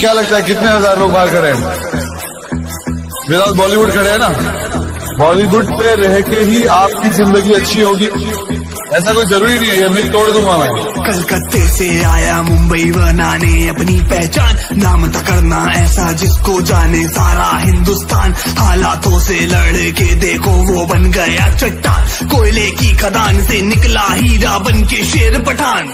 क्या लगता है कितने हज़ार लोग बाहर खड़े हैं? विदाउट बॉलीवुड खड़े हैं ना? बॉलीवुड पे रह के ही आपकी ज़िंदगी अच्छी होगी। ऐसा कोई ज़रूरी नहीं है मैं तोड़ दूँगा मैं। कलकत्ते से आया मुंबई बनाने अपनी पहचान। नाम करना ऐसा जिसको जाने सारा हिंदुस्तान। हालातों से लड़ के देखो वो बन गया चट्टान। कोयले की खदान से निकला हीरा बन के शेर पठान।